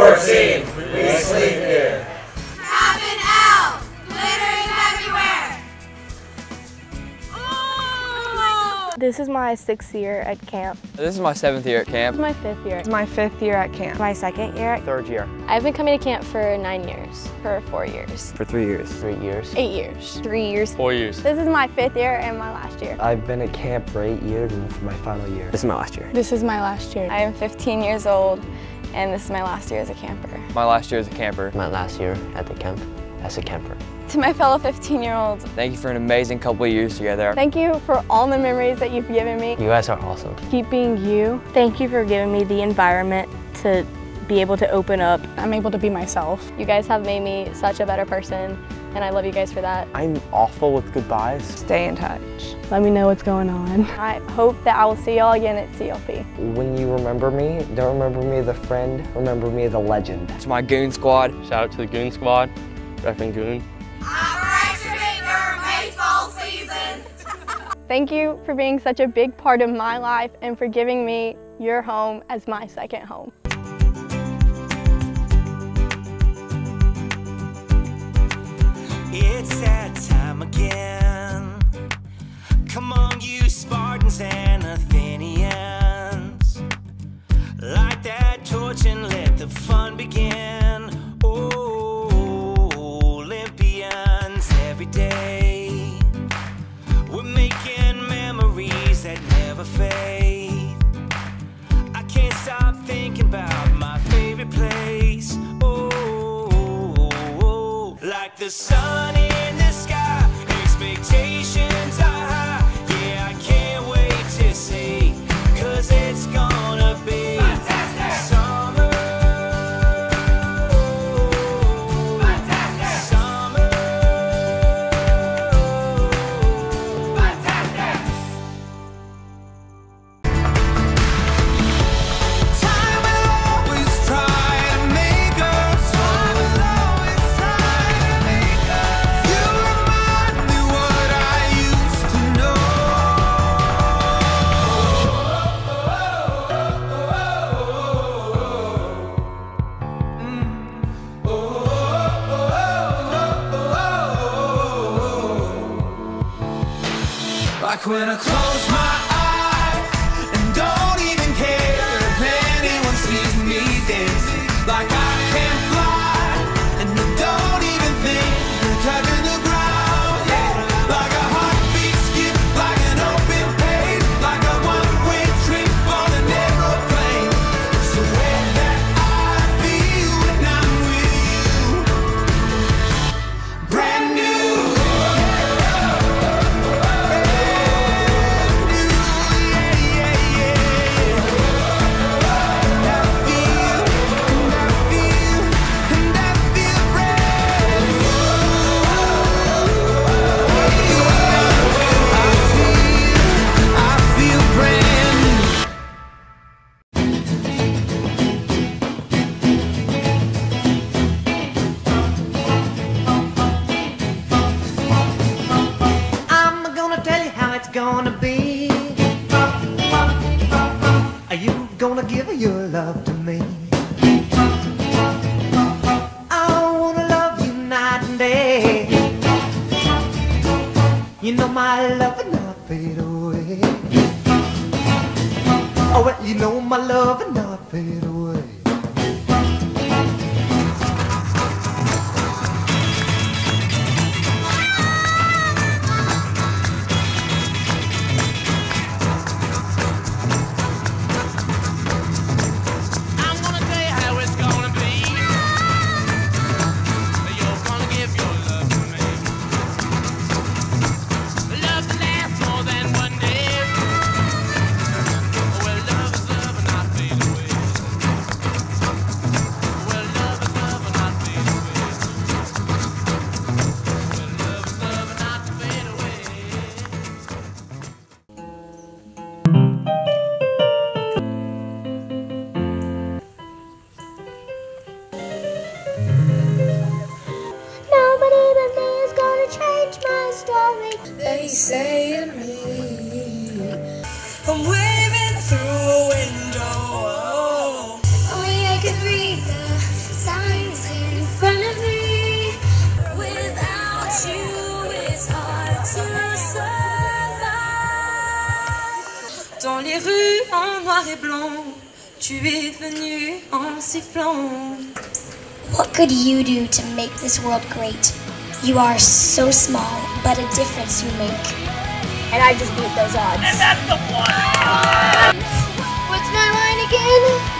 14, we sleep here. Copping out, glittering everywhere. This is my sixth year at camp. This is my seventh year at camp. my fifth year. my fifth year at camp. My second year. Third year. I've been coming to camp for nine years. For four years. For three years. Three years. Eight years. Three years. Four years. This is my fifth year and my last year. I've been at camp for eight years and for my final year. This is my last year. This is my last year. I am 15 years old and this is my last year as a camper. My last year as a camper. My last year at the camp as a camper. To my fellow 15 year olds, Thank you for an amazing couple of years together. thank you for all the memories that you've given me. You guys are awesome. Keep being you. Thank you for giving me the environment to be able to open up. I'm able to be myself. You guys have made me such a better person and I love you guys for that. I'm awful with goodbyes. Stay in touch. Let me know what's going on. I hope that I will see y'all again at CLP. When you remember me, don't remember me as a friend, remember me as a legend. To my goon squad. Shout out to the Goon Squad, Repping Goon. Congratulate your baseball season. Thank you for being such a big part of my life and for giving me your home as my second home. It's that the sun Like when I close my eyes and don't even care if anyone sees me. Like I love to me. I wanna love you night and day. You know my love will not fade away. Oh, well, you know my love will not fade away. dans les rues en noir et blanc. Tu es venu en sifflant. What could you do to make this world great? You are so small, but a difference you make. And I just beat those odds. And that's the one! What's my line again?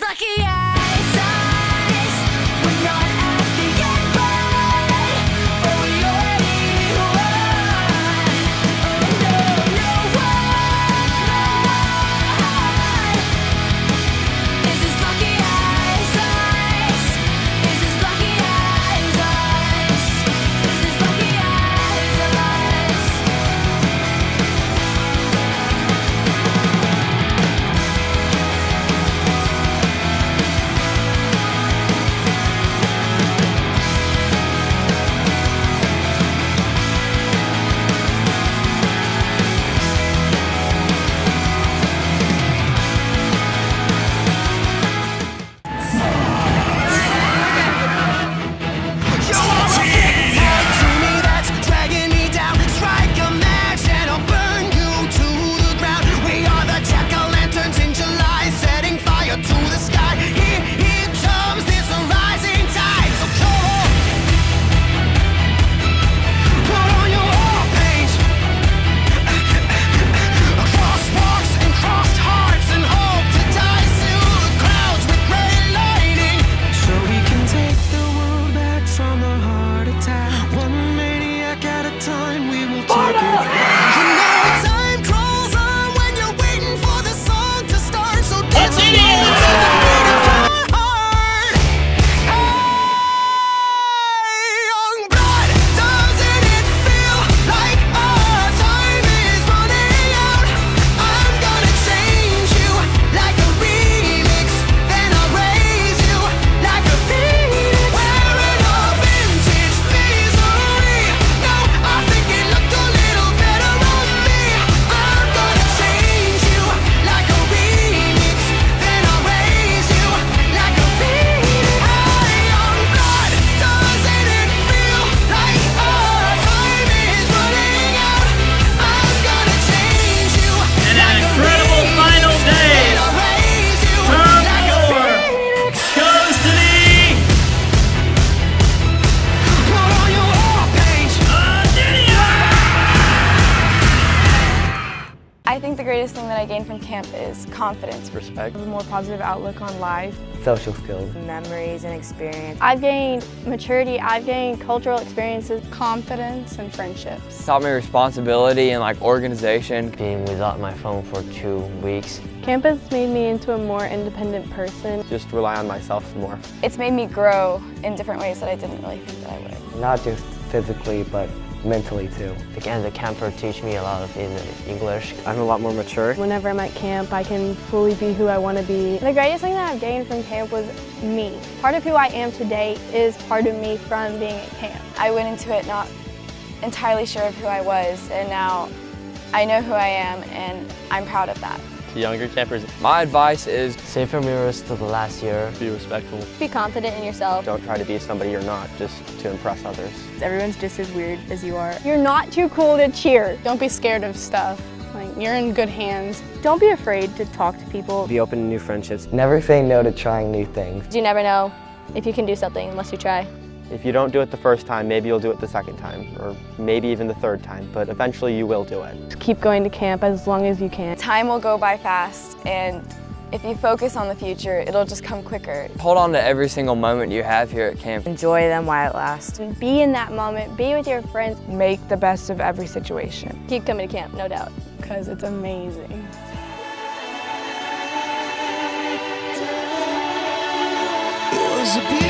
lucky I thing that I gained from camp is confidence. Respect. A more positive outlook on life. Social skills. Memories and experience. I've gained maturity, I've gained cultural experiences. Confidence and friendships. Taught me responsibility and like organization. Being without my phone for two weeks. Camp has made me into a more independent person. Just rely on myself more. It's made me grow in different ways that I didn't really think that I would. Not just physically, but mentally too. Again, the camper teach me a lot of English. I'm a lot more mature. Whenever I'm at camp, I can fully be who I want to be. The greatest thing that I've gained from camp was me. Part of who I am today is part of me from being at camp. I went into it not entirely sure of who I was, and now I know who I am, and I'm proud of that. To younger campers, my advice is save your mirrors to the last year. Be respectful. Be confident in yourself. Don't try to be somebody you're not just to impress others. Everyone's just as weird as you are. You're not too cool to cheer. Don't be scared of stuff. Like, you're in good hands. Don't be afraid to talk to people. Be open to new friendships. Never say no to trying new things. You never know if you can do something unless you try. If you don't do it the first time, maybe you'll do it the second time, or maybe even the third time, but eventually you will do it. Just keep going to camp as long as you can. Time will go by fast, and if you focus on the future, it'll just come quicker. Hold on to every single moment you have here at camp. Enjoy them while it lasts. Be in that moment, be with your friends. Make the best of every situation. Keep coming to camp, no doubt. Because it's amazing. It was a beautiful